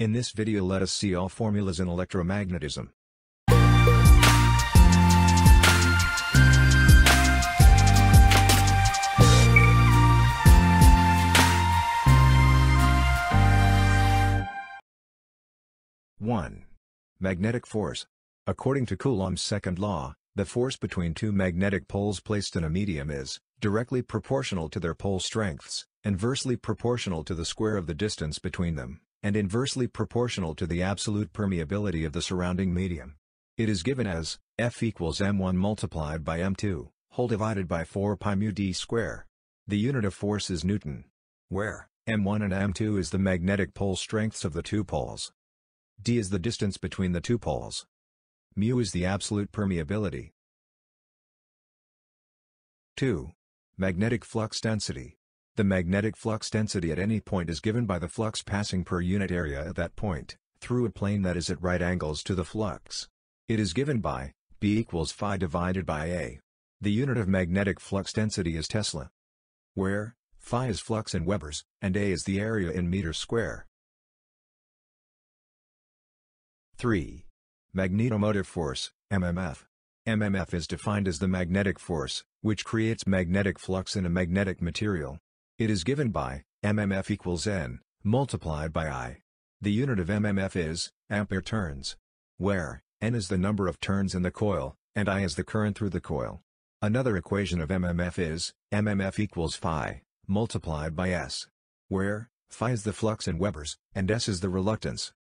In this video let us see all formulas in electromagnetism. One. Magnetic force. According to Coulomb's second law, the force between two magnetic poles placed in a medium is directly proportional to their pole strengths, inversely proportional to the square of the distance between them, and inversely proportional to the absolute permeability of the surrounding medium. It is given as F equals m1 multiplied by m2, whole divided by 4 pi mu d square. The unit of force is Newton, where m1 and m2 is the magnetic pole strengths of the two poles. d is the distance between the two poles. Mu is the absolute permeability. 2. Magnetic flux density. The magnetic flux density at any point is given by the flux passing per unit area at that point, through a plane that is at right angles to the flux. It is given by B equals phi divided by A. The unit of magnetic flux density is Tesla. Where, phi is flux in Webers, and A is the area in meters square. 3. Magnetomotive force, MMF. MMF is defined as the magnetic force, which creates magnetic flux in a magnetic material. It is given by MMF equals N, multiplied by I. The unit of MMF is ampere turns, where N is the number of turns in the coil, and I is the current through the coil. Another equation of MMF is MMF equals phi, multiplied by S, where phi is the flux in Webers, and S is the reluctance.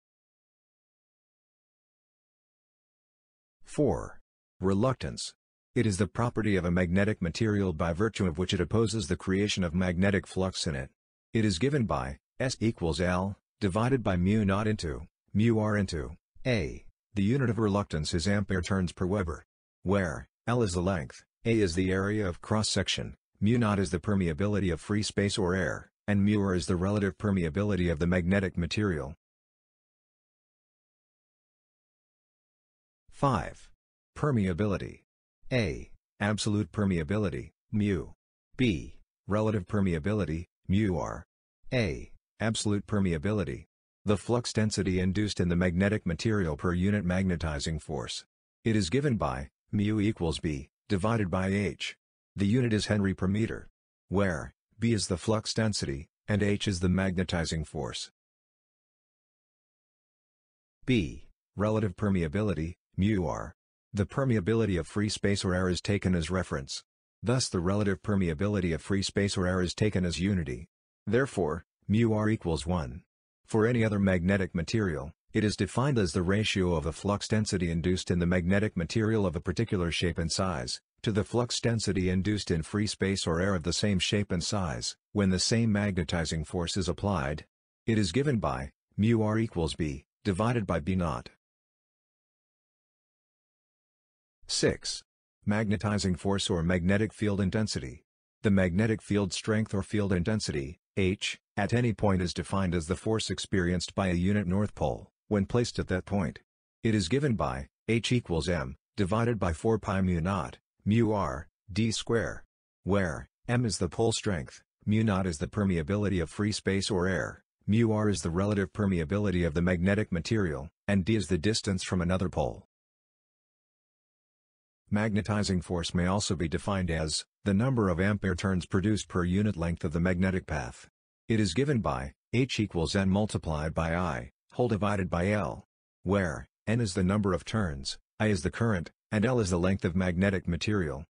4. Reluctance. It is the property of a magnetic material by virtue of which it opposes the creation of magnetic flux in it. It is given by S equals L, divided by mu naught into, mu r into, A. The unit of reluctance is ampere turns per Weber. Where, L is the length, A is the area of cross-section, mu naught is the permeability of free space or air, and mu r is the relative permeability of the magnetic material. 5. Permeability. A. Absolute permeability, mu. B. Relative permeability, mu r. A. Absolute permeability. The flux density induced in the magnetic material per unit magnetizing force. It is given by mu equals B, divided by H. The unit is Henry per meter. Where B is the flux density, and H is the magnetizing force. B. Relative permeability, mu r. The permeability of free space or air is taken as reference. Thus the relative permeability of free space or air is taken as unity. Therefore, mu r equals 1. For any other magnetic material, it is defined as the ratio of the flux density induced in the magnetic material of a particular shape and size, to the flux density induced in free space or air of the same shape and size, when the same magnetizing force is applied. It is given by mu r equals b, divided by b naught. 6. Magnetizing force or magnetic field intensity. The magnetic field strength or field intensity, H, at any point is defined as the force experienced by a unit north pole, when placed at that point. It is given by H equals m, divided by 4 pi mu naught, mu r, d square. Where, m is the pole strength, mu naught is the permeability of free space or air, mu r is the relative permeability of the magnetic material, and d is the distance from another pole. Magnetizing force may also be defined as the number of ampere turns produced per unit length of the magnetic path. It is given by H equals N multiplied by I, whole divided by L, where N is the number of turns, I is the current, and L is the length of magnetic material.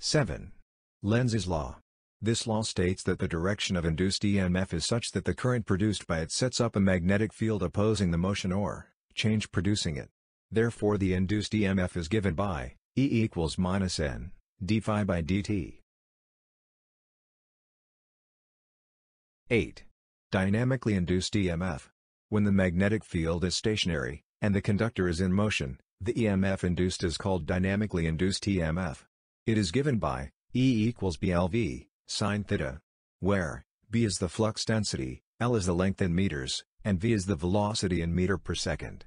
7. Lenz's law. This law states that the direction of induced EMF is such that the current produced by it sets up a magnetic field opposing the motion or change producing it. Therefore the induced EMF is given by E equals minus N, d phi by dt. 8. Dynamically induced EMF. When the magnetic field is stationary, and the conductor is in motion, the EMF induced is called dynamically induced EMF. It is given by E equals BLV, sine theta. Where B is the flux density, L is the length in meters, and v is the velocity in meter per second.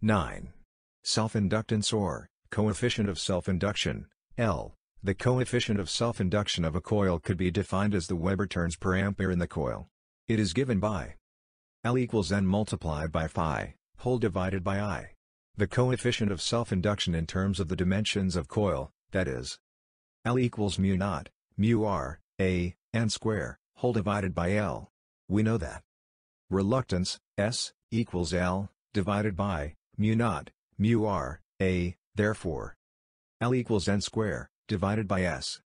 9. Self-inductance or coefficient of self-induction, L. the coefficient of self-induction of a coil could be defined as the Weber turns per ampere in the coil. It is given by L equals N multiplied by phi, whole divided by I. The coefficient of self-induction in terms of the dimensions of coil, that is, L equals mu naught, mu r, a, n square, whole divided by L. We know that reluctance, S, equals L, divided by, mu naught, mu r, a, therefore, L equals n square, divided by S.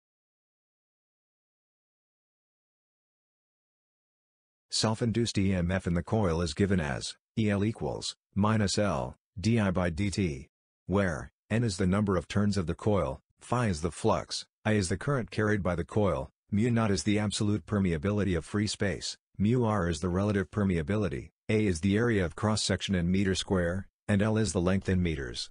Self-induced EMF in the coil is given as, EL equals, minus L, di by dt, where, n is the number of turns of the coil, phi is the flux, I is the current carried by the coil, mu naught is the absolute permeability of free space, mu r is the relative permeability, a is the area of cross-section in meter square, and L is the length in meters.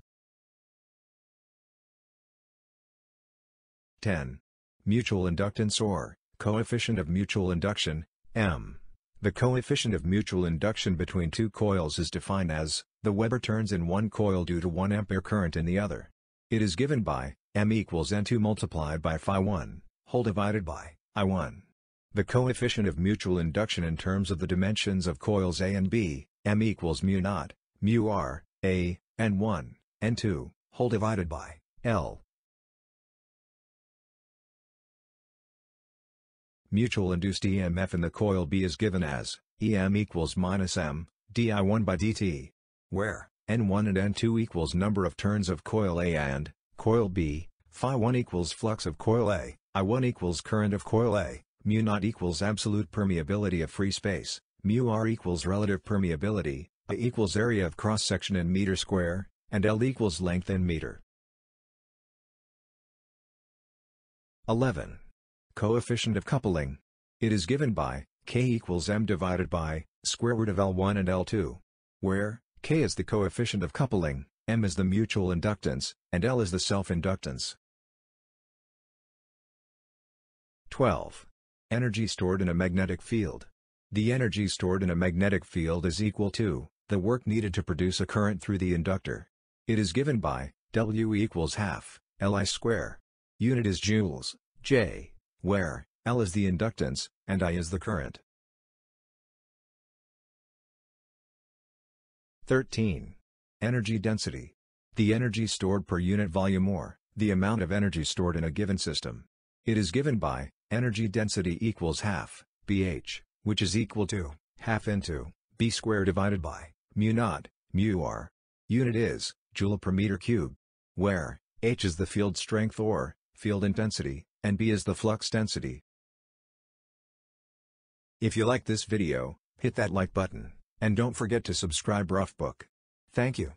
10. Mutual inductance or, coefficient of mutual induction, M. The coefficient of mutual induction between two coils is defined as, the Weber turns in one coil due to 1 ampere current in the other. It is given by, M equals N2 multiplied by phi 1, whole divided by, I1. The coefficient of mutual induction in terms of the dimensions of coils A and B, M equals mu naught, mu r, A, N1, N2, whole divided by, L. Mutual induced EMF in the coil B is given as EM equals minus M, di1 by dt, where N1 and N2 equals number of turns of coil A and coil B, phi 1 equals flux of coil A, I1 equals current of coil A, mu naught equals absolute permeability of free space, mu r equals relative permeability, I equals area of cross-section in meter square, and L equals length in meter. 11. Coefficient of coupling. It is given by, K equals M divided by, square root of L1 and L2. Where, K is the coefficient of coupling, M is the mutual inductance, and L is the self-inductance. 12. Energy stored in a magnetic field. The energy stored in a magnetic field is equal to, the work needed to produce a current through the inductor. It is given by, W equals half, Li square. Unit is joules, J where L is the inductance, and I is the current. 13. Energy density. The energy stored per unit volume or, the amount of energy stored in a given system. It is given by, energy density equals half, BH, which is equal to, half into, B squared divided by, mu naught, mu r. Unit is, joule per meter cube. Where, H is the field strength or, field intensity, and B is the flux density. If you like this video, hit that like button, and don't forget to subscribe Roughbook. Thank you.